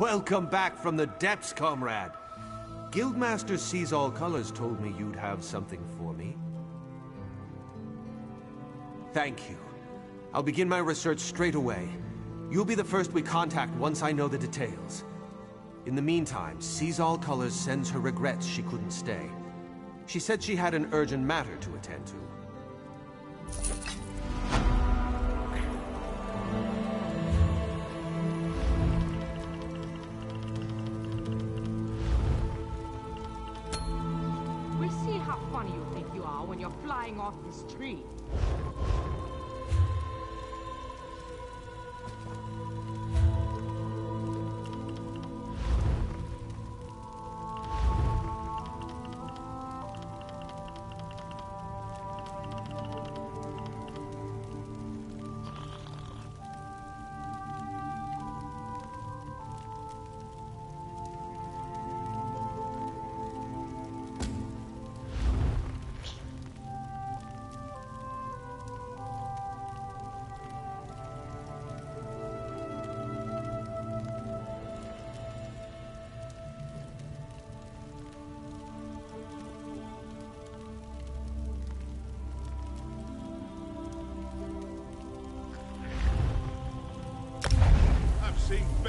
Welcome back from the depths, comrade. Guildmaster Sees All Colors told me you'd have something for me. Thank you. I'll begin my research straight away. You'll be the first we contact once I know the details. In the meantime, Sees All Colors sends her regrets she couldn't stay. She said she had an urgent matter to attend to. How funny you think you are when you're flying off this tree.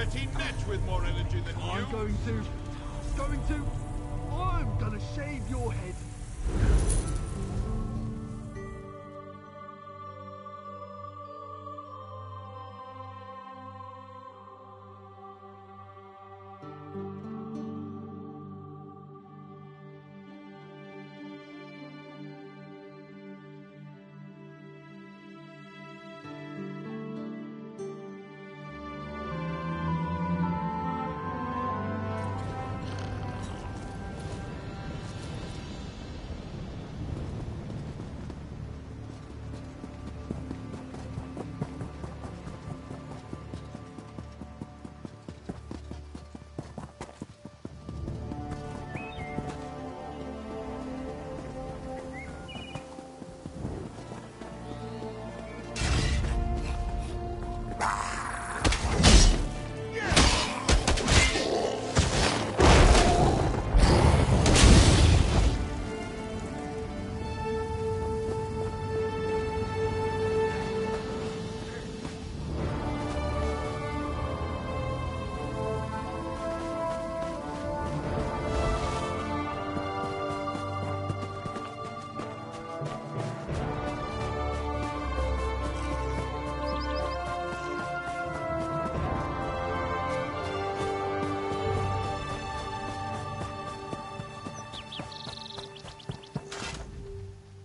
Seen Betty Netch with more energy than you. I'm going to. Going to. I'm gonna shave your head.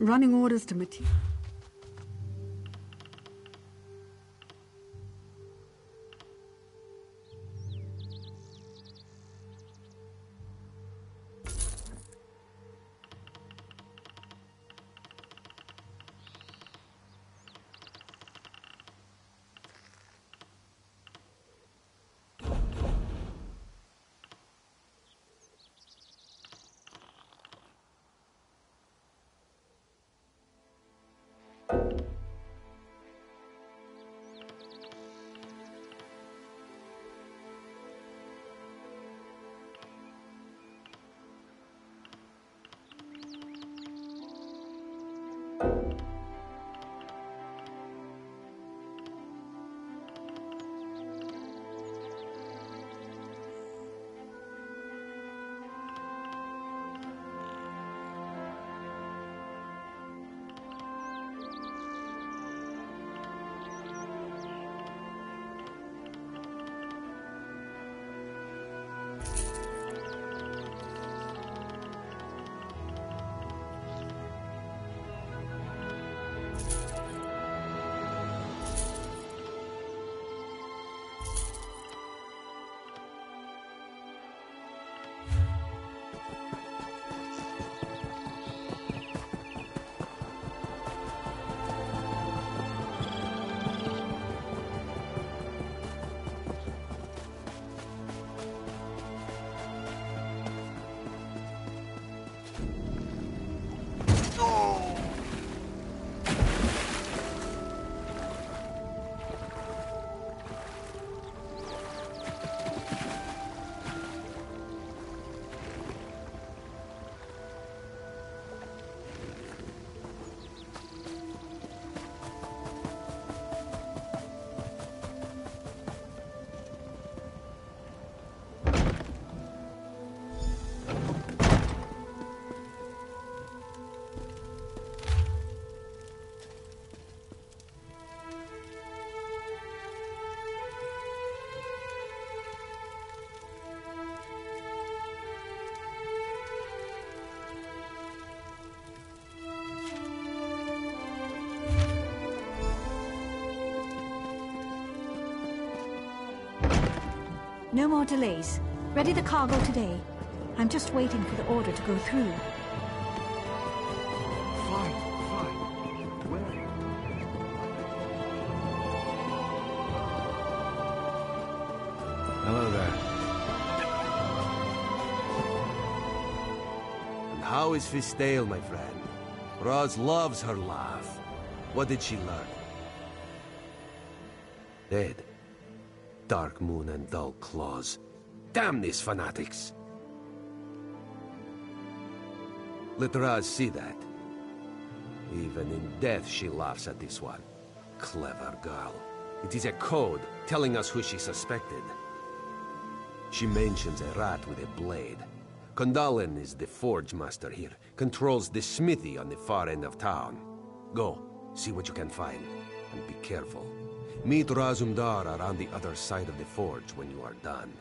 Running orders to Matisse. No more delays. Ready the cargo today. I'm just waiting for the order to go through. Fine, fine. Where? Hello there. And how is Fistale, my friend? Raz loves her laugh. What did she learn? Dead. Dark moon and dull claws. Damn these fanatics! Let Raz see that. Even in death she laughs at this one. Clever girl. It is a code telling us who she suspected. She mentions a rat with a blade. Kondalen is the forge master here, controls the smithy on the far end of town. Go, see what you can find, and be careful. Meet Razum-dar around the other side of the forge when you are done.